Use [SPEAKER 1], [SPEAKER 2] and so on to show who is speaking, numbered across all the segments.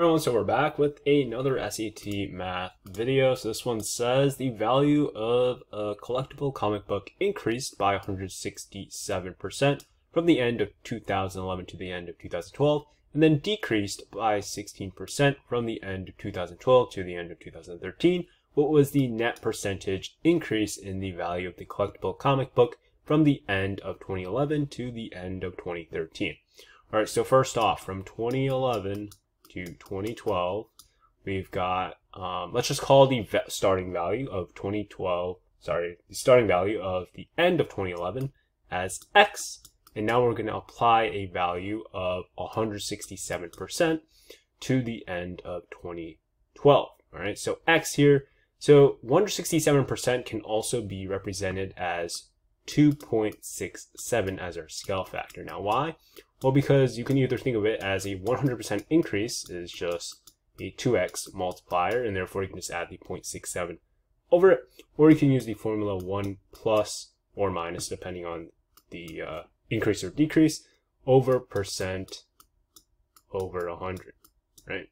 [SPEAKER 1] Alright, so we're back with another SAT math video. So this one says the value of a collectible comic book increased by 167% from the end of 2011 to the end of 2012, and then decreased by 16% from the end of 2012 to the end of 2013. What was the net percentage increase in the value of the collectible comic book from the end of 2011 to the end of 2013? Alright, so first off, from 2011 to 2012, we've got, um, let's just call the starting value of 2012, sorry, the starting value of the end of 2011 as x. And now we're going to apply a value of 167% to the end of 2012. All right, so x here. So 167% can also be represented as 2.67 as our scale factor. Now, why? Well, because you can either think of it as a 100% increase is just a 2x multiplier, and therefore you can just add the 0.67 over it, or you can use the formula 1 plus or minus, depending on the uh, increase or decrease, over percent over 100, right?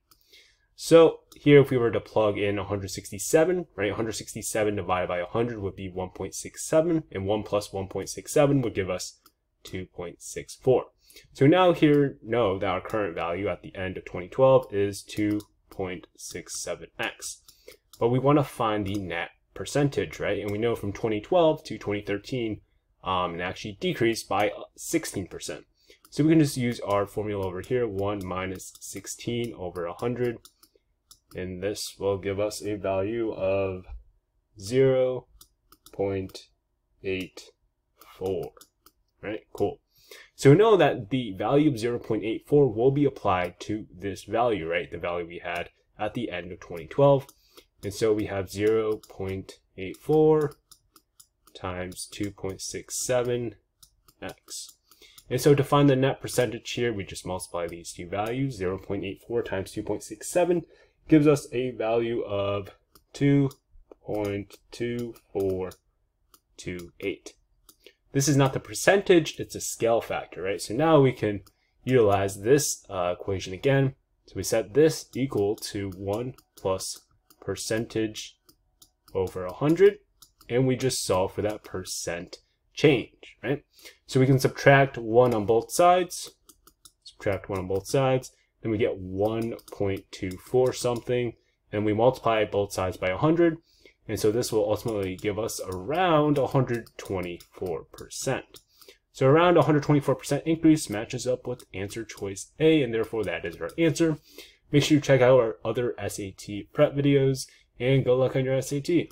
[SPEAKER 1] So here, if we were to plug in 167, right, 167 divided by 100 would be 1.67, and 1 plus 1.67 would give us 2.64. So now here know that our current value at the end of 2012 is 2.67x. But we want to find the net percentage, right? And we know from 2012 to 2013, um, it actually decreased by 16%. So we can just use our formula over here, 1 minus 16 over 100. And this will give us a value of 0 0.84. Right, cool. So we know that the value of 0.84 will be applied to this value, right? The value we had at the end of 2012. And so we have 0.84 times 2.67x. And so to find the net percentage here, we just multiply these two values. 0.84 times 2.67 gives us a value of 2.2428. This is not the percentage, it's a scale factor, right? So now we can utilize this uh, equation again. So we set this equal to 1 plus percentage over 100, and we just solve for that percent change, right? So we can subtract 1 on both sides, subtract 1 on both sides, then we get 1.24 something, and we multiply both sides by 100, and so this will ultimately give us around 124%. So around 124% increase matches up with answer choice A, and therefore that is our answer. Make sure you check out our other SAT prep videos, and good luck on your SAT.